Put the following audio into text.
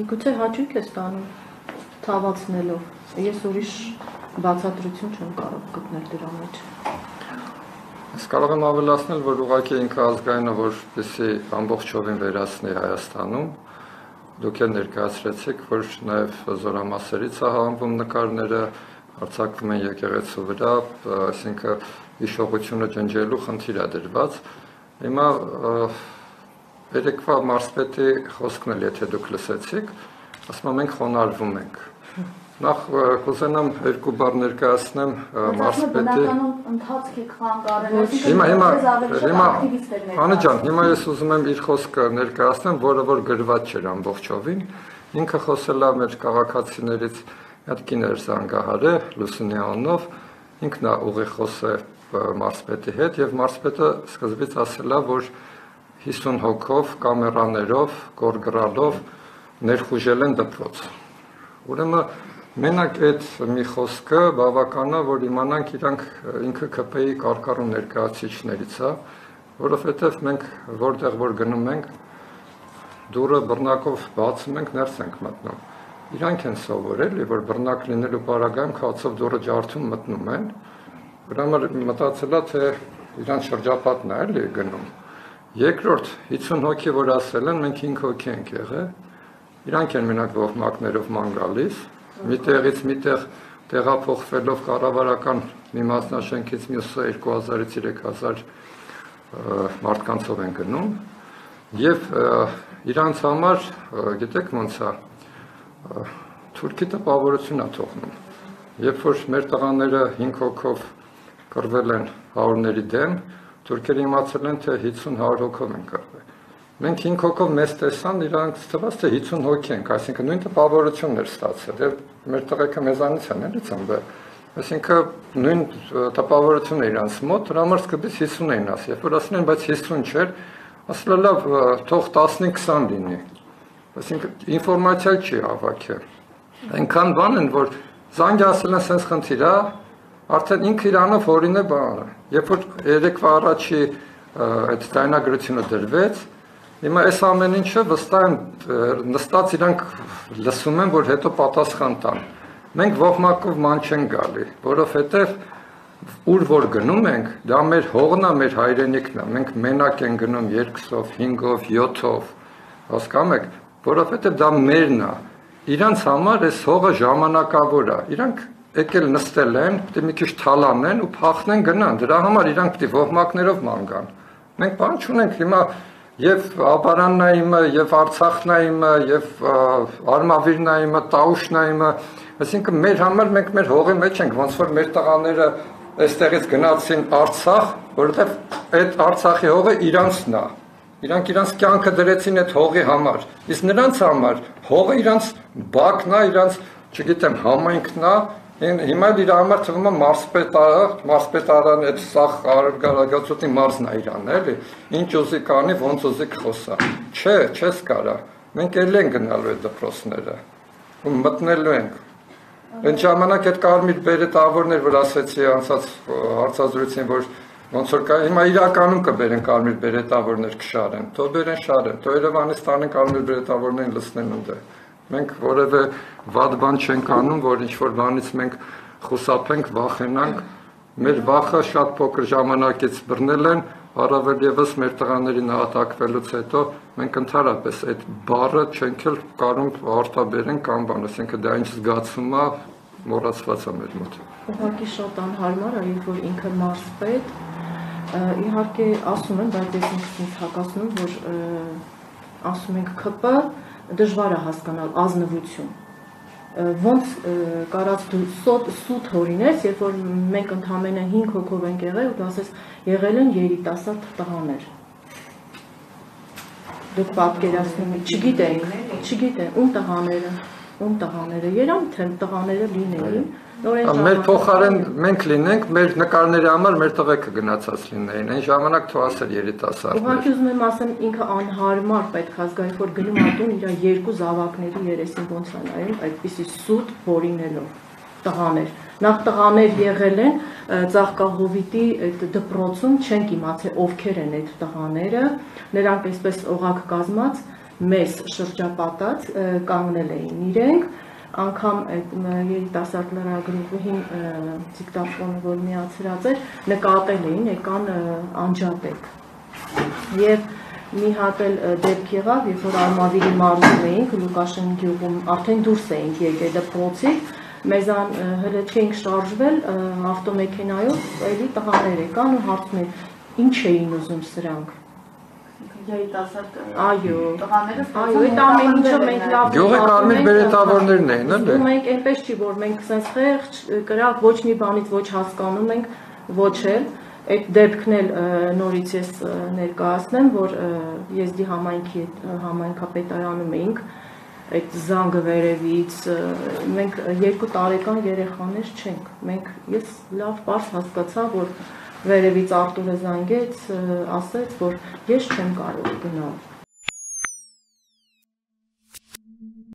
Միգուցե հաճույք է ստանում թավացնելով։ Ես ուրիշ բացատրություն չեմ կարող գտնել դրա մեջ։ Ես կարող եմ ավելացնել, որ ուղղակի ինքը ազգայինը որպեսի ամբողջովին վերացնի Հայաստանում, դուք էլ ներկայացրեցիք, որ նաև զորամասերից է հանվում նկարները, արցակվում են եկեղեցու վրա, այսինքն հիշողությունը ջնջելու խնդիր է դրված։ Հիմա երեկվա մարսպետի խոսքն էլ եթե դուք լսեցիք, ասում եմ մենք խոնարհվում ենք Նախ կուզենամ երկու բառ ներկայացնեմ մարսպետի ընթացքի խանգարել։ Հիմա հիմա հիմա Անի ջան, հիմա ես ուզում եմ իր խոսքը ներկայացնեմ, որը որ գրված չէր ամբողջովին։ Ինքը խոսել է մեր քաղաքացիներից այդ կիներ զանգահարը Լուսինյանով, ինքն է ուղիխոս է մարսպետի հետ եւ մարսպետը սկզբից ասել է, որ 50 հոգով կամերաներով, գորգրալով ներխուժել են դպրոց։ Ուրեմն Մենակ այդ մի խոսքը բավական է, որ իմանանք իրանք ինքը ԿՊ-ի կարկառու ներկայացիչներից է, որովհետև մենք որտեղ որ գնում ենք, դուրը բռնակով բացում ենք, ներս ենք մտնում։ Իրանք են սովորել, որ բռնակ լինելու պարագայում քացով դուրը ջարդում մտնում են։ Ուրեմն մտածելա թե իրան շրջապատն է էլի գնում։ Երկրորդ 50 հոգի որ ասել են, մենք 5 հոգի ենք եղել։ Իրանք են մենակ ողմակներով ման գալիս միտեղից միտեղ տեղափոխվելով կառավարական մի մասնաշենքից մյուսը 2000-ից 3000 մարդկանցով են գնում եւ իրանց համար գիտեք ոնց է թուրքի տպավորություն է թողնում երբ որ մեր տղաները 5 հոգով կռվել են հարուների դեմ թուրքերը իմացել են թե 50-100 հոգով են կռվել Մենք 5 հոգով մեզ տեսան, իրանք թվաց թե 50 հոգի ենք, այսինքն նույն տպավորությունն էր ստացել։ Եվ մեր տղեկը մեզանից են էլի ծնվել։ Այսինքն նույն տպավորությունն է իրանց մոտ, դրա համար սկզբից 50 էին ասի։ Երբ որ ասում են, բայց 50 չէր, ասել լավ, թող 15-20 լինի։ Այսինքն ինֆորմացիա չի հավաքել։ Այնքան բան են, որ զանգ ասել են sense խնդիր է, արդեն ինքը իրանով հորին է բանը։ Երբ որ երեկվա առաջի այդ տայնագրությունը դրվեց, Հիմա այս ամեն ինչը վստահ եմ նստած իրանք լսում են, որ հետո պատասխան տան։ Մենք ողմակով ման չեն գալի, որովհետև ուր որ գնում ենք, դա մեր հողն է, մեր հայրենիքն է։ Մենք մենակ են գնում 2-ով, 5-ով, 7-ով։ Հասկանում եք, որովհետև դա մերն է։ Իրանց համար այս հողը ժամանակավոր է։ Իրանք եկել նստել են, պետք է մի քիչ թալանեն ու փախնեն գնան։ Դրա համար իրանք պետք է ողմակներով ման գան։ Մենք բան չունենք հիմա եւ իմը, եւ Արցախն է իմը, եւ Արմավիրն է իմը, Տաուշն է իմը, այսինքն մեր համար մենք մեր հողի մեջ ենք, ոնց որ մեր տղաները այստեղից գնացին Արցախ, որովհետեւ այդ Արցախի հողը իրանցն է։ Իրանք իրանց կյանքը դրեցին այդ հողի համար։ Իսկ նրանց համար հողը իրանց բակն է, իրանց, չգիտեմ, համայնքն է, Հիմա իր համար թվում է մարսպետարը, մարսպետարան այդ սախ արարգարագացուտի մարզն է իրան, էլի։ Ինչ ուզի կանի, ոնց ուզի խոսա։ Չէ, չես կարա։ Մենք էլ ենք գնալու այդ դպրոցները։ Ու մտնելու ենք։ Այն ժամանակ այդ կարմիր բերետավորներ, որ ասեցի անցած հարցազրույցին, որ ոնց որ կա, հիմա իրականում կբերեն կարմիր բերետավորներ կշարեն։ Թող բերեն շարեն։ Թող Երևանից տանեն կարմիր բերետավորներին լցնեն ընդդեմ Մենք որևէ վատ բան չենք անում, որ ինչ որ բանից մենք խուսափենք, վախենանք։ Մեր վախը շատ փոքր ժամանակից բռնել են, առավել եւս մեր տղաների նահատակվելուց հետո մենք ընդհանրապես այդ բառը չենք էլ կարող արտաբերենք կամ բան, ասենք դա ինչ զգացում է, մոռացված է մեր մոտ։ Ուղղակի շատ անհարմար է, երբ որ ինքը մարսպետ իհարկե ասում են, բայց ես ինքս հակասնում, որ ասում ենք ԿՊ դժվար է հասկանալ ազնվություն ոնց կարած դու սոտ սուտ հորինես, երբ որ մենք ընդամենը 5 հոգով ենք եղել ու դու ասես եղել են երիտասարդ տղաներ։ Դուք պատկերացնում չգիտենք, չգիտեն ում տղաները, ում տղաները, երամ թե տղաները լինեին, Մեր փոխարեն մենք լինենք, մեր նկարների համար մեր տղեկը գնացած լինեին։ Այն ժամանակ թող ասել երիտասարդներ։ Ուղղակի ուզում եմ ասեմ, ինքը անհարմար պետք է զգայի, որ գնում ատուն իր երկու զավակների երեսին ոնց է նայում, այդպիսի սուտ բորինելով տղաներ։ Նախ տղաներ եղել են Ծաղկահովիտի այդ դպրոցում, չենք իմացել ովքեր են այդ տղաները, նրանք այսպես օղակ կազմած մեզ շրջապատած կանգնել էին իրենք անգամ այդ երիտասարդ լրագրողին դիկտաֆոնը որ միացրած էր նկատել էին եկան անջատեք եւ մի հատ էլ դեպք եղավ երբ որ արմավիրի մարզում էինք Լուկաշեն գյուղում արդեն դուրս էինք եկել դպրոցից մեզան հələ չէինք շարժվել ավտոմեքենայով էլի տղաներ եկան ու հարցում են ինչ էին ուզում սրանք երիտասարդ այո տղաները այո այդ ամեն ինչը մենք լավ Գյուղի կարմիր բերետավորներն էին, էլի։ Մենք այնպես չի որ մենք sense խեղճ կրակ ոչ մի բանից ոչ հասկանում ենք, ոչ էլ այդ դեպքն էլ նորից ես ներկայացնեմ, որ եզդի համայնքի համայնքապետարանում էինք այդ զանգը վերևից մենք երկու տարեկան երեխաներ չենք մենք ես լավ པարս հասկացա որ վերևից Արտուրը զանգեց ասեց որ ես չեմ կարող գնալ